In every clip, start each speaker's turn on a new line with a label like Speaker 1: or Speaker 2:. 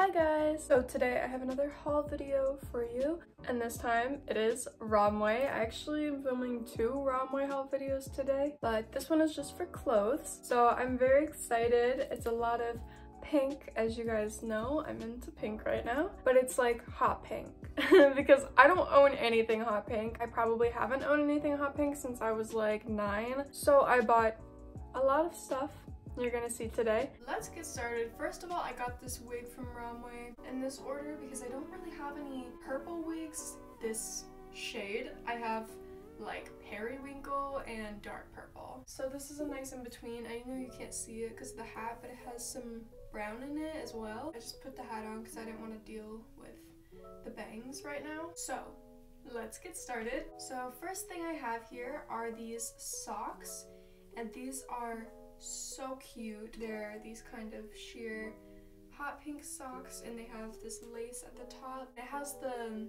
Speaker 1: Hi guys! So today I have another haul video for you and this time it is Romwe. I actually am filming two Romwe haul videos today but this one is just for clothes. So I'm very excited. It's a lot of pink as you guys know. I'm into pink right now but it's like hot pink because I don't own anything hot pink. I probably haven't owned anything hot pink since I was like nine. So I bought a lot of stuff you're gonna see today. Let's get started. First of all, I got this wig from Romwe in this order because I don't really have any purple wigs this shade. I have like periwinkle and dark purple. So this is a nice in between. I know you can't see it because of the hat, but it has some brown in it as well. I just put the hat on because I didn't want to deal with the bangs right now. So let's get started. So first thing I have here are these socks and these are so cute. They're these kind of sheer hot pink socks and they have this lace at the top. It has the,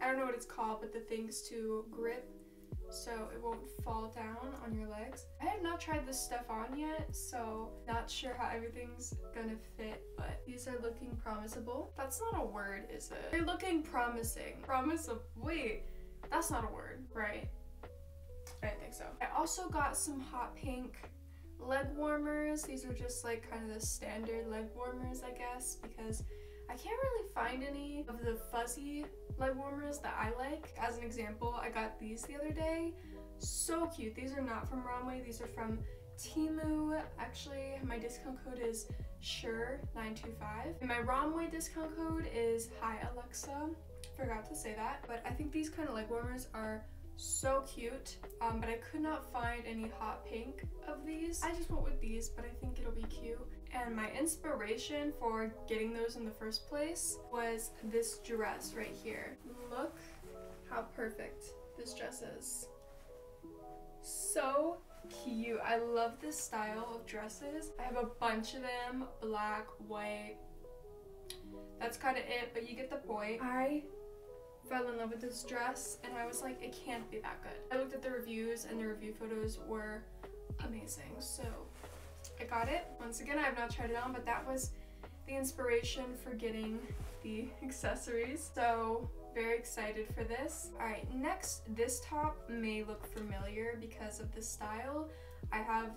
Speaker 1: I don't know what it's called, but the things to grip so it won't fall down on your legs. I have not tried this stuff on yet, so not sure how everything's gonna fit, but these are looking promisable. That's not a word, is it? They're looking promising. Promise of, wait, that's not a word, right? I didn't think so. I also got some hot pink leg warmers. These are just like kind of the standard leg warmers, I guess, because I can't really find any of the fuzzy leg warmers that I like. As an example, I got these the other day. So cute. These are not from Romwe. These are from Temu. Actually, my discount code is SURE925. And my Romwe discount code is Hi Alexa. Forgot to say that. But I think these kind of leg warmers are so cute um, but I could not find any hot pink of these. I just went with these but I think it'll be cute. And my inspiration for getting those in the first place was this dress right here. Look how perfect this dress is. So cute. I love this style of dresses. I have a bunch of them black white. That's kind of it but you get the point. I fell in love with this dress and I was like, it can't be that good. I looked at the reviews and the review photos were amazing. So I got it. Once again, I have not tried it on, but that was the inspiration for getting the accessories. So very excited for this. All right, next, this top may look familiar because of the style. I have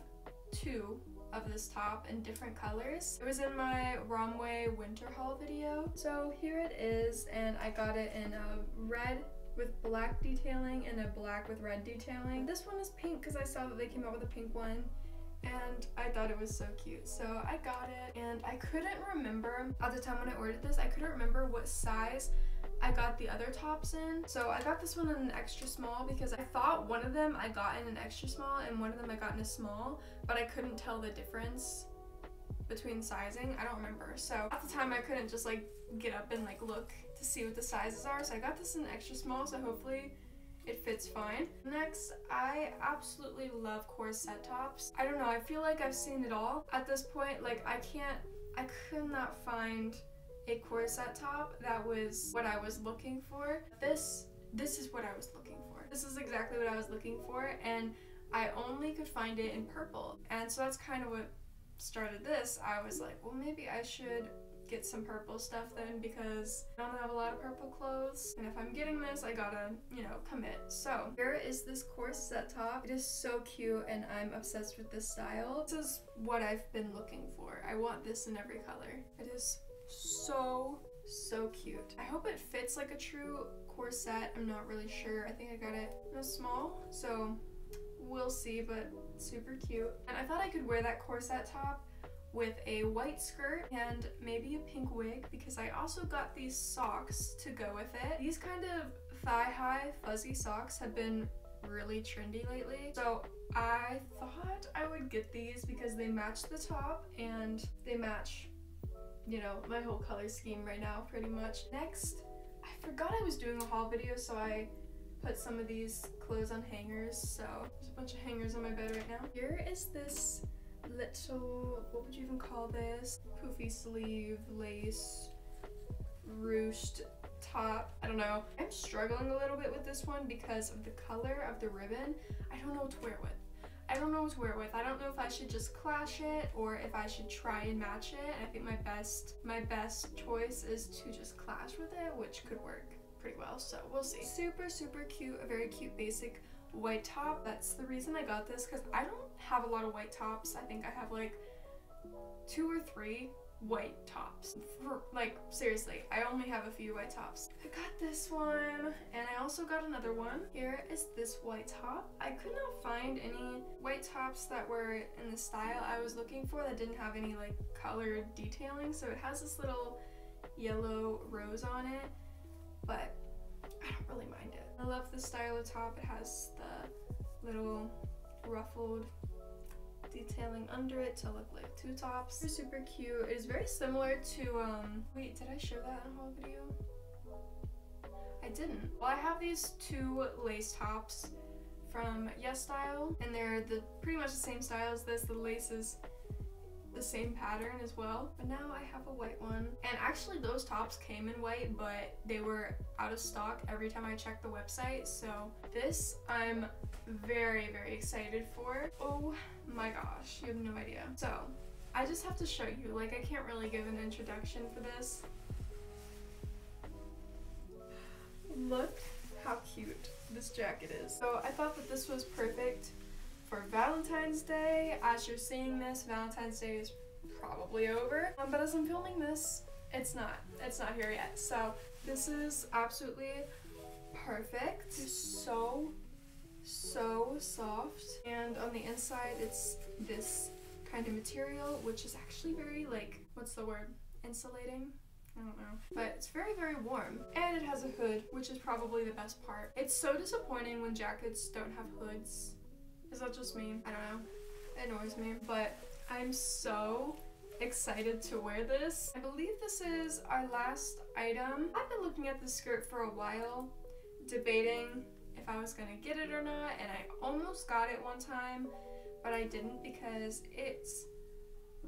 Speaker 1: two of this top in different colors. It was in my Romwe winter haul video. So here it is and I got it in a red with black detailing and a black with red detailing. This one is pink because I saw that they came out with a pink one and I thought it was so cute. So I got it and I couldn't remember at the time when I ordered this, I couldn't remember what size I got the other tops in. So I got this one in an extra small because I thought one of them I got in an extra small and one of them I got in a small, but I couldn't tell the difference between sizing. I don't remember. So at the time I couldn't just like get up and like look to see what the sizes are. So I got this in extra small, so hopefully it fits fine. Next, I absolutely love corset tops. I don't know, I feel like I've seen it all. At this point, like I can't, I could not find a corset top that was what I was looking for. This, this is what I was looking for. This is exactly what I was looking for and I only could find it in purple. And so that's kind of what started this. I was like, well maybe I should get some purple stuff then because I don't have a lot of purple clothes and if I'm getting this I gotta you know commit so here is this corset top it is so cute and I'm obsessed with this style this is what I've been looking for I want this in every color it is so, so cute. I hope it fits like a true corset. I'm not really sure. I think I got it in a small, so we'll see, but super cute. And I thought I could wear that corset top with a white skirt and maybe a pink wig because I also got these socks to go with it. These kind of thigh-high fuzzy socks have been really trendy lately. So I thought I would get these because they match the top and they match you know, my whole color scheme right now pretty much. Next, I forgot I was doing a haul video so I put some of these clothes on hangers. So there's a bunch of hangers on my bed right now. Here is this little, what would you even call this? Poofy sleeve, lace, ruched top. I don't know. I'm struggling a little bit with this one because of the color of the ribbon. I don't know what to wear with. I don't know what to wear it with. I don't know if I should just clash it or if I should try and match it. I think my best my best choice is to just clash with it, which could work pretty well. So we'll see. Super, super cute. A very cute basic white top. That's the reason I got this because I don't have a lot of white tops. I think I have like two or three white tops. For, like, seriously, I only have a few white tops. I got this one, and I also got another one. Here is this white top. I could not find any white tops that were in the style I was looking for that didn't have any, like, color detailing. So it has this little yellow rose on it, but I don't really mind it. I love the style of top. It has the little ruffled detailing under it to look like two tops. They're super cute. It is very similar to, um, wait, did I show that in a haul video? I didn't. Well, I have these two lace tops from YesStyle, and they're the pretty much the same style as this. The lace is the same pattern as well. But now I have a white one. And actually those tops came in white, but they were out of stock every time I checked the website. So this I'm very, very excited for. Oh my gosh, you have no idea. So I just have to show you, like I can't really give an introduction for this. Look how cute this jacket is. So I thought that this was perfect for Valentine's Day. As you're seeing this, Valentine's Day is probably over. Um, but as I'm filming this, it's not. It's not here yet. So this is absolutely perfect. It's so, so soft. And on the inside, it's this kind of material, which is actually very like, what's the word? Insulating? I don't know. But it's very, very warm. And it has a hood, which is probably the best part. It's so disappointing when jackets don't have hoods is that just me? I don't know. It annoys me. But I'm so excited to wear this. I believe this is our last item. I've been looking at this skirt for a while, debating if I was gonna get it or not, and I almost got it one time, but I didn't because it's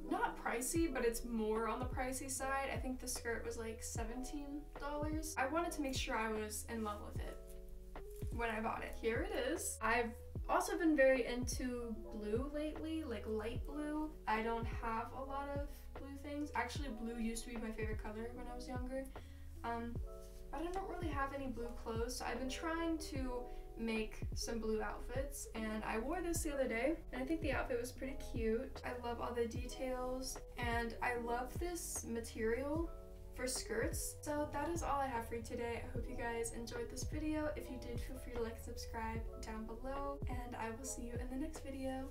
Speaker 1: not pricey, but it's more on the pricey side. I think the skirt was like $17. I wanted to make sure I was in love with it when I bought it. Here it is. I've also been very into blue lately, like light blue. I don't have a lot of blue things. Actually, blue used to be my favorite color when I was younger. Um, but I don't really have any blue clothes, so I've been trying to make some blue outfits and I wore this the other day and I think the outfit was pretty cute. I love all the details and I love this material for skirts. So that is all I have for you today. I hope you guys enjoyed this video. If you did, feel free to like and subscribe down below, and I will see you in the next video.